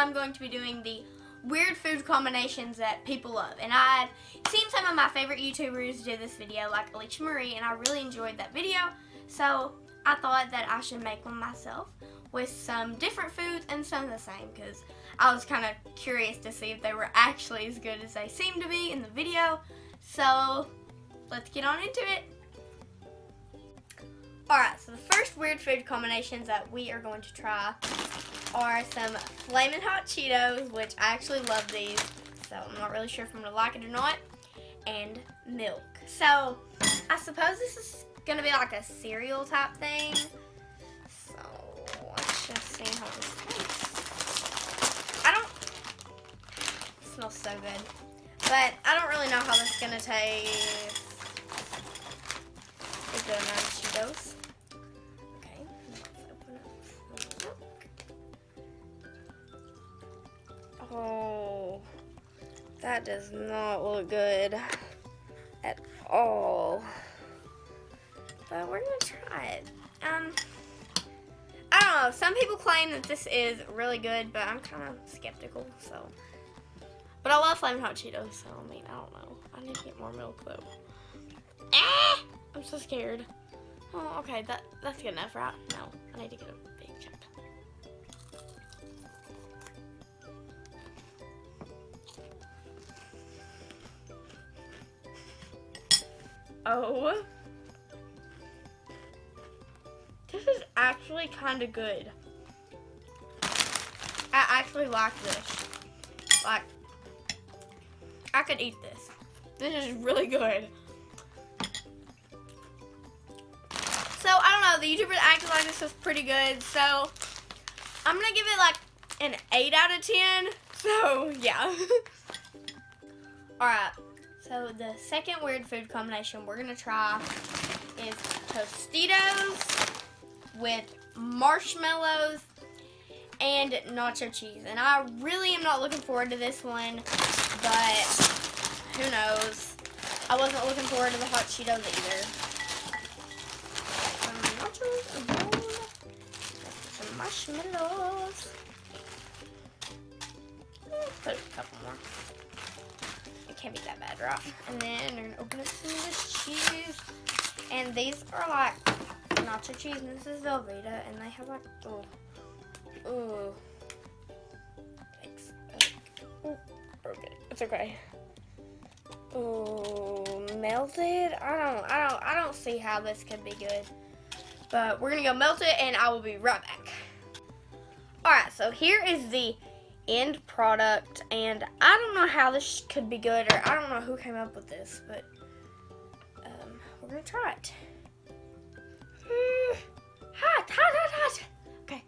I'm going to be doing the weird food combinations that people love. And I've seen some of my favorite YouTubers do this video, like Alisha Marie, and I really enjoyed that video. So I thought that I should make one myself with some different foods and some the same because I was kind of curious to see if they were actually as good as they seem to be in the video. So let's get on into it. Alright, so the first weird food combinations that we are going to try are some Flamin' Hot Cheetos, which I actually love these, so I'm not really sure if I'm going to like it or not, and milk. So, I suppose this is going to be like a cereal type thing. So, let's just see how this tastes. I don't, smells so good, but I don't really know how this is going to taste. Good amount of Cheetos. Oh, that does not look good at all. But we're gonna try it. Um, I don't know. Some people claim that this is really good, but I'm kind of skeptical. So, but I love Flamin' Hot Cheetos. So I mean, I don't know. I need to get more milk though. Ah! I'm so scared. Oh, okay. That that's good enough, right? No, I need to get Oh. This is actually kind of good. I actually like this. Like, I could eat this. This is really good. So, I don't know. The YouTuber acted like this was pretty good. So, I'm going to give it like an 8 out of 10. So, yeah. Alright. So the second weird food combination we're gonna try is Tostitos with marshmallows and nacho cheese. And I really am not looking forward to this one, but who knows. I wasn't looking forward to the hot Cheetos either. Some marshmallows. Put a couple more can't be that bad, right? And then we're gonna open up some of this cheese. And these are like nacho cheese, and this is Velveeta, and they have like, oh, oh, oh, okay, it's okay. Oh, melted. I don't, I don't, I don't see how this could be good. But we're gonna go melt it, and I will be right back. All right, so here is the end product and I don't know how this could be good or I don't know who came up with this but um, we're gonna try it. Hot hot hot hot! Okay.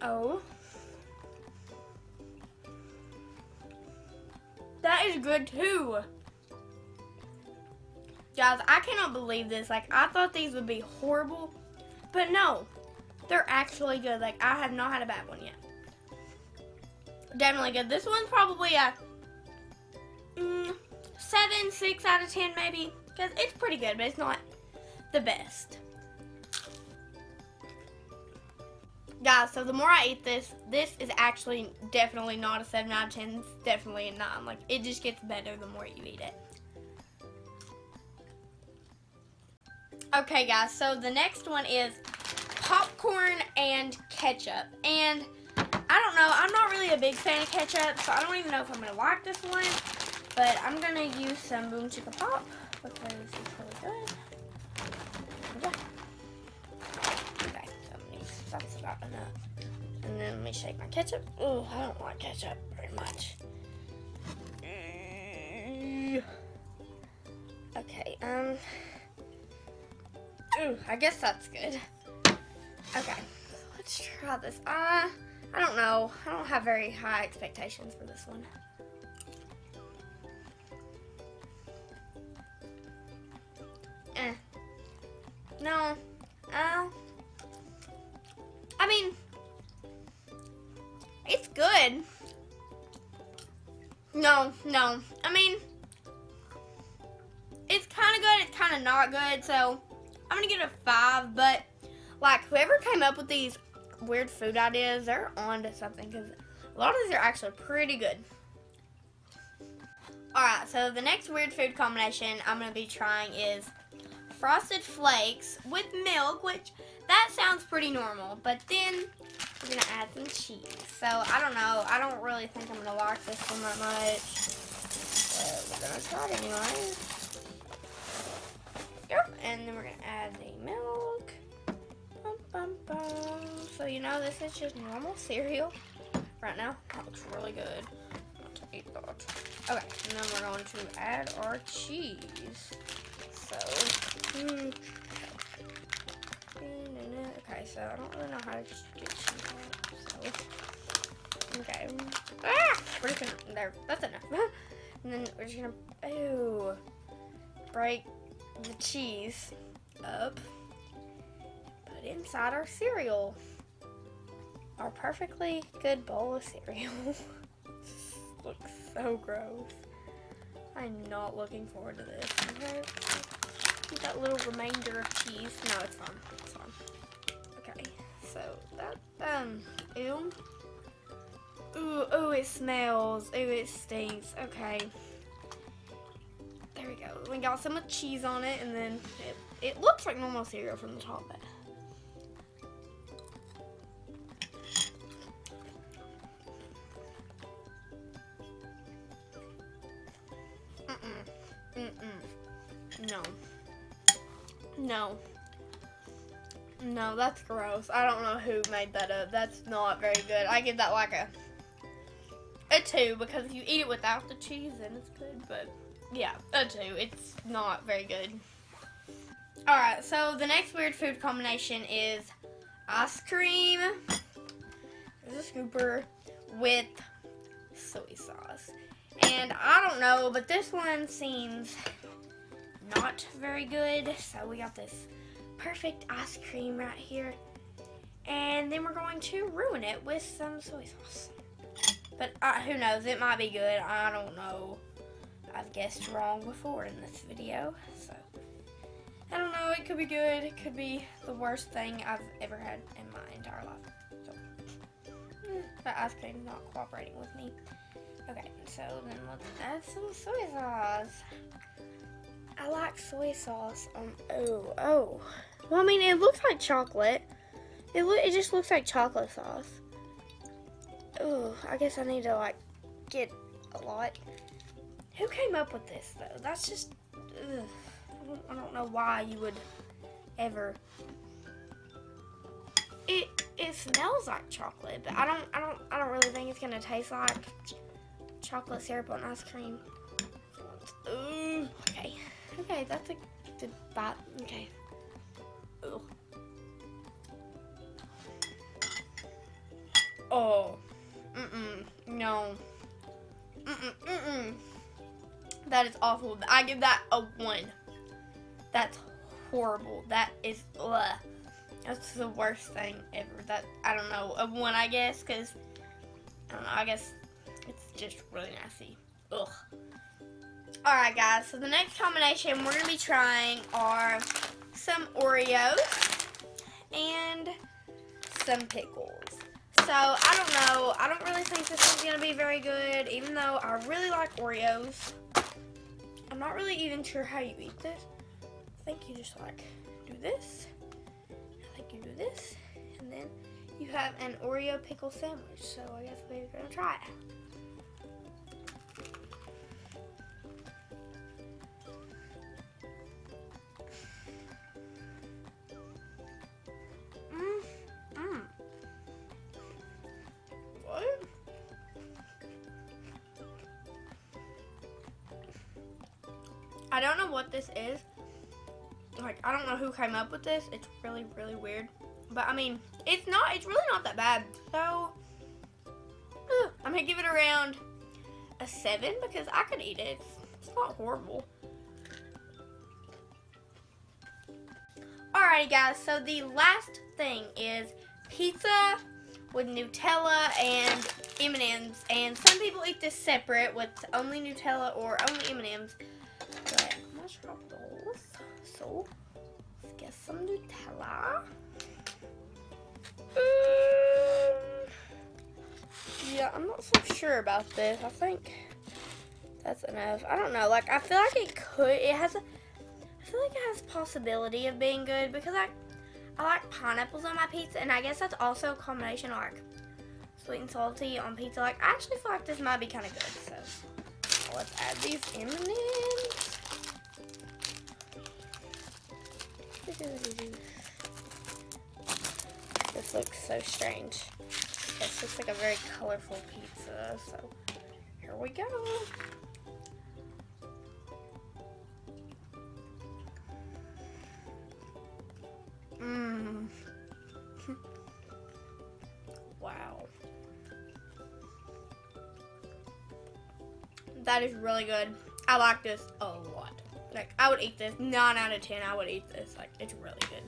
Oh. That is good too. Guys I cannot believe this. Like I thought these would be horrible but no they're actually good. Like, I have not had a bad one yet. Definitely good. This one's probably a mm, 7, 6 out of 10 maybe. Because it's pretty good, but it's not the best. Guys, so the more I eat this, this is actually definitely not a 7 out of 10. It's definitely a 9. Like, it just gets better the more you eat it. Okay, guys, so the next one is popcorn and ketchup. And I don't know, I'm not really a big fan of ketchup, so I don't even know if I'm going to like this one. But I'm going to use some Boom Chicka Pop because it's really good. Okay, so that's about enough. And then let me shake my ketchup. Oh, I don't like ketchup very much. Okay, um... Ooh, I guess that's good. Okay, let's try this. Uh, I don't know. I don't have very high expectations for this one. Eh. No. Uh, I mean, it's good. No, no. I mean, it's kind of good. It's kind of not good. So, I'm going to give it a 5, but like whoever came up with these weird food ideas, they're on to something because a lot of these are actually pretty good. Alright, so the next weird food combination I'm going to be trying is frosted flakes with milk, which that sounds pretty normal. But then we're going to add some cheese. So I don't know. I don't really think I'm going to like this one that much. But we're going to try it anyway. Yep, and then we're going to add the milk. Bum, bum. So you know this is just normal cereal right now. That looks really good. Eat that. Okay, and then we're going to add our cheese. So, mm, okay, so I don't really know how to just get cheese So, okay. Ah! We're just gonna, there, that's enough. and then we're just gonna, ooh, break the cheese up, inside our cereal. Our perfectly good bowl of cereal. looks so gross. I'm not looking forward to this. Okay. That little remainder of cheese. No, it's fine. It's fine. Okay. So that um ew. Ooh, ooh, it smells. Ooh, it stinks. Okay. There we go. We got some with cheese on it, and then it, it looks like normal cereal from the top of No. No, that's gross. I don't know who made that up. That's not very good. I give that like a a two because if you eat it without the cheese, then it's good. But yeah, a two. It's not very good. All right. So the next weird food combination is ice cream. There's a scooper with soy sauce. And I don't know, but this one seems not very good. So we got this perfect ice cream right here. And then we're going to ruin it with some soy sauce. But uh, who knows, it might be good. I don't know. I've guessed wrong before in this video. So, I don't know. It could be good. It could be the worst thing I've ever had in my entire life. So, eh, the ice cream's not cooperating with me. Okay, so then let's add some soy sauce. I like soy sauce. Um, oh, oh. Well, I mean, it looks like chocolate. It lo it just looks like chocolate sauce. Oh, I guess I need to like get a lot. Who came up with this though? That's just, ugh. I don't, know why you would ever. It it smells like chocolate, but I don't I don't I don't really think it's gonna taste like chocolate syrup on ice cream. Okay. That's a good bite. Okay. Ugh. Oh. Mm-mm. No. Mm-mm. Mm-mm. That is awful. I give that a one. That's horrible. That is, ugh. That's the worst thing ever. That, I don't know, a one, I guess, because, I don't know, I guess it's just really nasty. Alright guys, so the next combination we're going to be trying are some Oreos and some pickles. So, I don't know. I don't really think this is going to be very good, even though I really like Oreos. I'm not really even sure how you eat this. I think you just like do this. I think you do this. And then you have an Oreo pickle sandwich. So, I guess we're going to try it. I don't know what this is. Like, I don't know who came up with this. It's really, really weird. But, I mean, it's not, it's really not that bad. So, ugh, I'm going to give it around a 7 because I could eat it. It's, it's not horrible. Alrighty, guys. So, the last thing is pizza with Nutella and M&M's. And some people eat this separate with only Nutella or only M&M's. I'm those. So let's get some Nutella. Yeah, I'm not so sure about this. I think that's enough. I don't know. Like, I feel like it could. It has a. I feel like it has possibility of being good because I, I like pineapples on my pizza, and I guess that's also a combination of like sweet and salty on pizza. Like, I actually feel like this might be kind of good. So, let's add these M&Ms. This looks so strange. This looks like a very colorful pizza, so here we go. Mmm. wow. That is really good. I like this a lot. Like, I would eat this. 9 out of 10, I would eat this. Like, it's really good.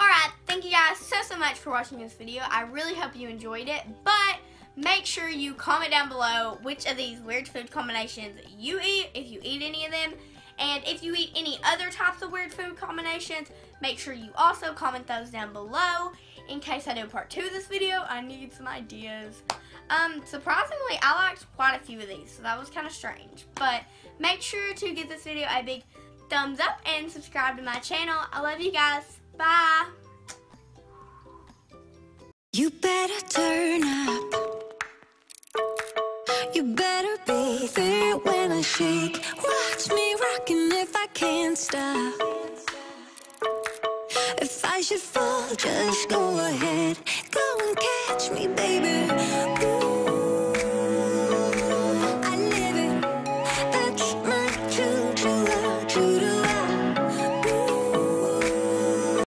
Alright, thank you guys so, so much for watching this video. I really hope you enjoyed it. But make sure you comment down below which of these weird food combinations you eat, if you eat any of them. And if you eat any other types of weird food combinations, make sure you also comment those down below. In case I do part two of this video, I need some ideas. Um, surprisingly, I liked quite a few of these, so that was kind of strange. But make sure to give this video a big thumbs up and subscribe to my channel. I love you guys. Bye. You better turn up. You better be there when I shake. Watch me rocking if I can't stop. If I should fall, just go ahead. Go and catch me, baby.